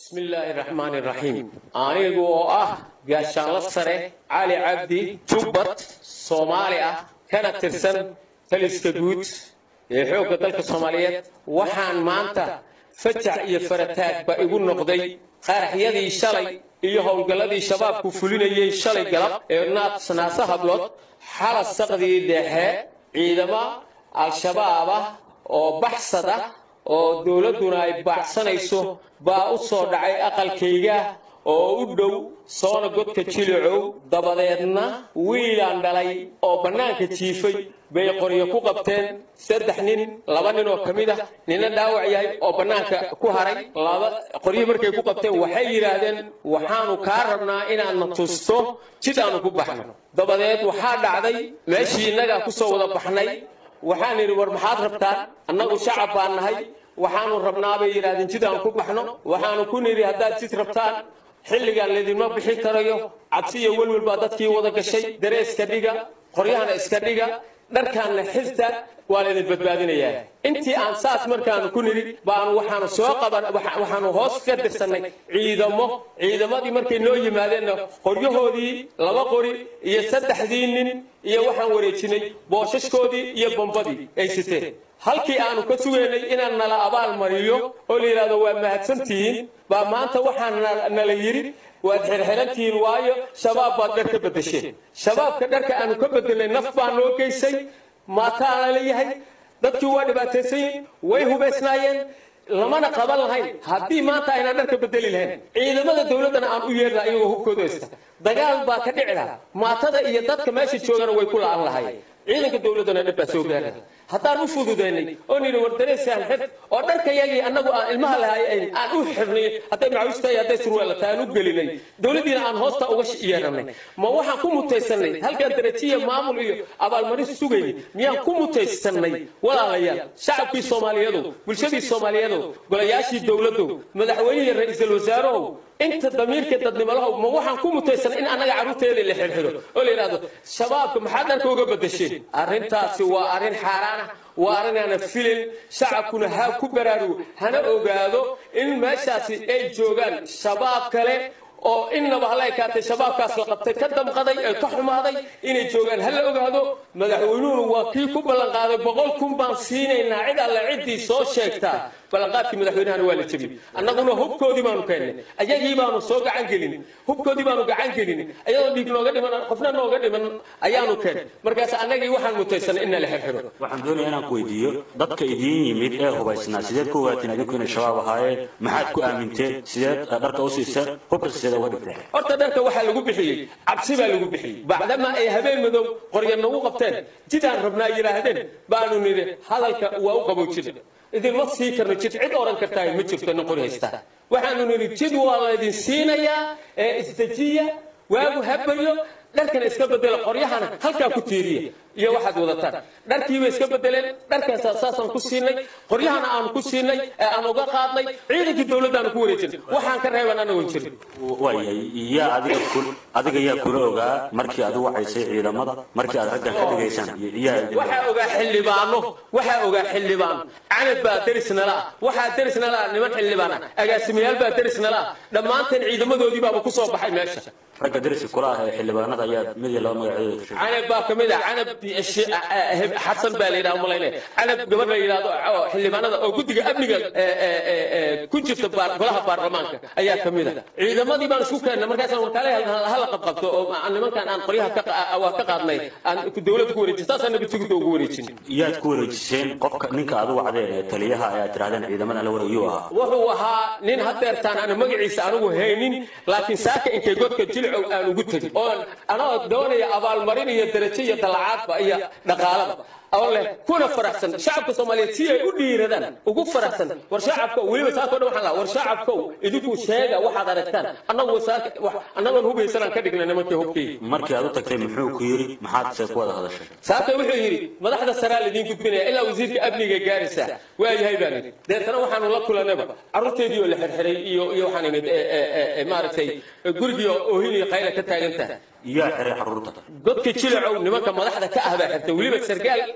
بسم الله الرحمن الرحيم أنا أه يا شالصري علي عبدي جبت صوماليا كانت ترسل تلس يا يحوك تلك الصومالية وحان مانتا فتح يفرتاك بأيقو النقضي قارح يدي شالي إيهو القلدي شباب كفلين يين شالي قلب إرنات سناسة هدوت حال السقدي دهه عيدما الشباب أو بحثة oo dowladduna ay baacsanayso baa u soo dhacay aqalkayga oo u dhow soona godka jilicow dabadeedna wiilaan dhalay oo bannaanka jiifay. Bay qoryo ku qabteen saddex nin laba nin oo ka mid ah. Nina dhaawac yahay oo bannaanka ku haray. Laba qoryo markay ku qabteen waxay yidhaahdeen waxaanu kaa rabnaa inaadna tusto jid aanu ku baxno. Dabadeed waxaa dhacday meeshii innagaa ku soo wada baxnay. Waxaan idhi war maxaad rabtaan annagu shacab baan nahay waxaanu rabnaa bay yidhahdeen jid aan ku baxno. Waxaanu ku nidhi haddaad jid rabtaan xilligaan laydinma bixi karayo cabsi iyo welwel baa dadkii wada gashay dareeska dhiga qoryahana iska dhiga dharkaanna xirta waa laydin badbaadinayaa. Intii aan saas markaanu ku nidhi baanu waxaanu soo qaban waxaanu hoos ka dirsannay. Ciidamo ciidamadii markay noo yimaadeenna qoryahoodii laba qori iyo saddexdii nin iyo waxaan wareejinay booshaskoodii iyo bombadii ay siteen halkii aanu ka sugaynay inaan nala abaal mariyo oo la yidhahdo waa mahadsantihiin baa maanta waxaa nala yidhi waad xirxirantihiin waayo shabaab baad dhar ka beddesheen shabaabka dharka aanu ka bedelnay naf baa noo geysay maataana leeyahay dadkii waa dhibaataysanyihin way hubaysnaayeen lamana qaban lahayn. Haddii maanta ayna dharka bedeli lahayn ciidamada dowladdana aan u yeerna iyagoo hubkooda haysta dagaal baa ka dhici lahaa. Maatada iyo dadka meesha joogana way ku la'an lahayen ciidanka dowladdana dhib baa soo gaara haddaan u fududaynay oo nidhi war dareesaan xir oo dharkayagii annagu aan ilmaha lahay aan u xirnay hadday macawistahay hadday surwaalata aan u gelinay. Dowladdiina aan hoosta uga yeeranay. Ma waxaan ku mutaysanay halkaan darajiya maamul iyo abaalmarin sugaynay miyaan ku mutaysanay walaalayaal shacabkii soomaaliyeedow bulshadii soomaaliyeedow golayaashii dowladdow madaxweynihii ra'iisul wasaarehow inta damiirka dadnimalahow ma waxaan ku mutaysan in annaga carruurteedii la xirxiro oo la yidhahdo shabaabka maxaad dharka uga beddesheen arrintaasi waa arrin xaaraan ah waa arrin aana filin shacabkuna ha ku baraarugo. Hana ogaado in meeshaasi ay joogaan shabaab kale innaba hala ekaatay shabaabkaas la qabtay ka damqaday ee ka xumaaday inay joogaan ha la ogaado madaxweynuhuna waa kii ku ballanqaaday boqol kun baan siinaynaa cid alle ciddii soo sheegtaa ballanqaadkii madaxweynahana waa la jebiyey annaguna hubkoodii baanu keennay ayagii baanu soo gacan gelin hubkoodii baanu gacan gelin ayadoo dhiig nooga dhiman qofna nooga dhiman ayaanu keennay markaas annagii waxaan mutaysanay inna la xirxiro waxaan doonaya inaan ku weydiiyo dadka idiin yimid ee hubaysnaa sideed ku ogaateen idinku inay shabaab ahaayeen maxaad ku aaminteen sideed dharka u siiseen hubka sideed uga dhigteen horta dharka waxaa lagu bixiyey cabsi baa lagu bixiyey. Bacdama ay habeen madow qorya nagu qabteen. Jidaan rabnaa yidhaahdeen baanu nidhi hadalka waa u qaboojina idinma sii karno jid cid odhan kartaa ma jirto nin qori haystaa waxaanu nidhi jid waa laydin siinayaa ee isdejiya waagu habayo dharkana iska bedela qoryahana halkaa ku tiiriya iyo waxaad wadataan. Dharkiiba iska bedeleen dharkaasa saasaan ku siinay qoryahana aanu ku siinay ee aan uga qaadnay ciidankii dowladdaanu ku wareejinay. Waxaan ka reeban anagoon jirin. Waayahay yaa adiga ku adiga yaa kula ogaa markii aad u wacaysay ciidamada markii aad raggan ka dhigaysaan waxaa ogaa xildhibaano waxaa ogaa xildhibaano canab baa deris nala ah waxaa deris nala ah niman xildhibaan. Ah agaasimayaal baa deris nala ah dhammaanteen ciidamadoodii baaba ku soo baxay meesha. Ragga deriska kula ah ee xildhibaanada ayaa mid iyo laba sheegay canab baa ka mid ah canab xasan baa la yidhaha malaynaya canab gabar la yidhahdo xildhibaanada oo guddiga amniga ku jirta golaha baarlamaanka ayaa ka mid ah. Ciidamadii baan isku keennay markaasaan warkaale hala qabqabto oo nimankan aan qoryaha waa ka qaadnay aan dowladda ku wareejin saasaan nabadsuguda ugu wareejin. Yaad ku wareejiseen qofka ninka aad u wacdeen ee taliyaha ayaad tirahdeen ciidamadan la wareegiyu ahaa. Wuxuu ahaa nin hadeertaan aan magaciisa anigu haynin laakiin saaka inkay godka jilcow aan ugu tegin. Oo anoo doonaya abaalmarin iyo darajo iyo dalacaadba iyo dhaqaalaba oo leh kuna faraxsan shacabka soomaaliyeed si ay u dhiiradaan ugu faraxsan war shacabkow weliba saakoo dhan waxaan lahaa war shacabkow idinku sheega waxaad aragtaan annagu annagoon hubaysanaan ka dhignay nimankii hubkii markii aad u tagtay muxuu ku yidhi maxaad se ku wada hadashay saaka wuxuu yidhi madaxda saraa laydin gudbinaya ilaa wasiirka amniga gaaraysaa waa yahay baan idhi deetana waxaanu la kulanayba carruurteedii oo la xirxiray iyo iyo waxaan imid maaragtay gurigii oo oohin iyo qayla ka taagan tahay yaa xiray xaruurta godka jilacow nimanka madaxda ka ah baa xirtay weliba sargaal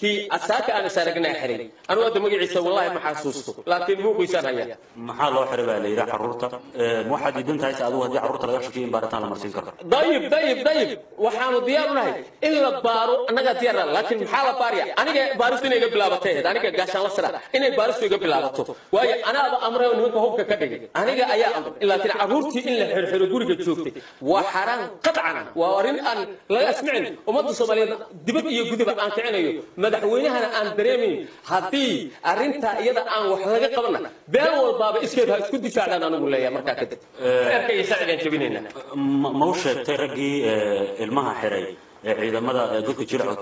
kii asaaka aan is aragnaa xiray anigu hadda magaciisa wallahi ma xasuusto laakiin muuqiisaan haya maxaa loo xiray baa la yidhi carruurta ma waxaad diidan tahay se adigu haddii carruurta laga shakiyo in baaritaan la marsiin karo dayib dayib dayib waxaanu diyaar u nahay in la baaro annagaa diyaar nahay laakiin maxaa la baaraya aniga baaristu inay iga bilaabatay ahayd aniga gaashaan la sira inay baaristu iga bilaabato waayo anaaba amray oo nimanka hubka ka dhigay aniga ayaa amray laakiin carruurtii in la xirxiro guriga joogtay waa madaxweynahana aan dareemayn haddii arrintaa iyada aan wax laga qabana beel walbaaba iskeed ha isku difaacdaan anigu leeyahay markaa kadib eerka iyo sacdaan jebinayna. ma u sheegtay raggii ilmaha xiray ee ciidamada ee dadka jilco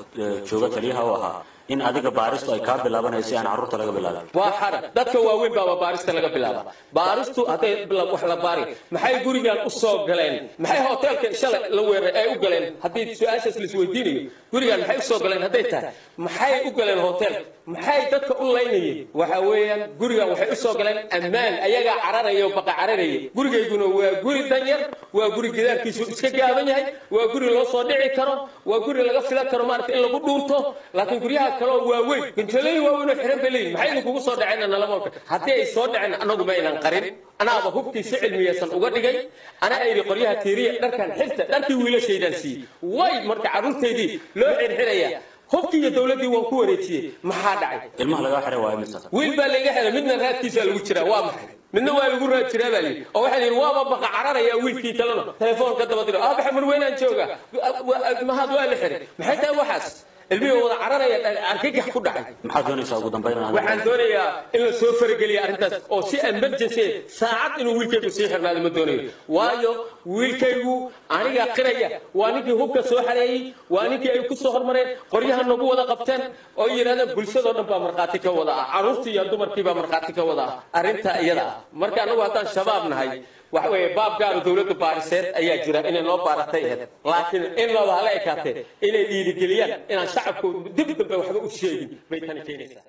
jooga taliyaha u ahaa in adiga baaristu ay kaa bilaabanayso aan carruurta laga bilaabin waa xarag dadka waaweyn baaba baarista laga bilaaba baaristu hadday wax la baari maxay gurigan u soo galeen? Maxay hoteelka shalay la weeray ay u galeen? Haddii su'aashaas la isweydiinayo gurigan maxay u soo galeen? Hadday tahay maxay u galeen hoteelka maxay dadka u laynayeen waxa weeyaan gurigan waxay u galeen ammaan ayagaa cararaya oo baqa cararaya gurigayguna waa guri danyar waa guri gidaarkiisu iska gaaban yahay waa guri loo soo dhici karo waa guri laga filan karo maarata in lagu dhuunto laakiin guryaha kaloo waaweyn ganjooleyin waaweyn oo xiran bay leeyihin maxay idinkugu soo dhaceen nalamoolka haddii ay soo dhaceen anagu ma aynan qarin anaaba hubkii si cilmiyeysan uga dhigay ana ayidhi qoryaha tiiriya dharkan xirta dharkii wiilashaydaan siiyey way marka carruurtaydii loo xirxiraya hubkii iyo dowladdii waan ku wareejiyey maxaa dhacay ilmaha laga xiray waa imisa wiil baa laga helay midna raadkiisaa lagu jiraa waa maxay midna waa lagu raad jiraa baa layidhi oo waxaa layidhi waaba baqa cararaya wiilkii kalena telefoonka daba diro aabaxa marweynaan jooga mahad waa la xiray maxay tahay waxaas ilmihii wada cararaya argagax ku dhacay. Maxaad doonaysaa ugu dambayn waxaan doonayaa in la soo farageliya arrintaas oo si emergency saacad inuu wiilkaygu sii xirnaado ma doonayo waayo wiilkaygu aniga qiraya waa ninkii hubka soo xareeyey waa ninkii ay ku soo hormareen qoryaha nagu wada qabteen oo yidhahdeen bulshadoo dhan baa markhaati ka wada ah carruurtii iyo dumarkii baa markhaati ka wada ah. Arrintaa iyada ah. Marka anagu haddaan shabaab nahay waxa weeye baab gaaru dowladda baariseed ayaa jira inay noo baaratay ahayd laakiin in hala ekaatee inay dhiirigeliyaan inaan shacabku dib dambe waxba u sheegin bay tani keenaysaa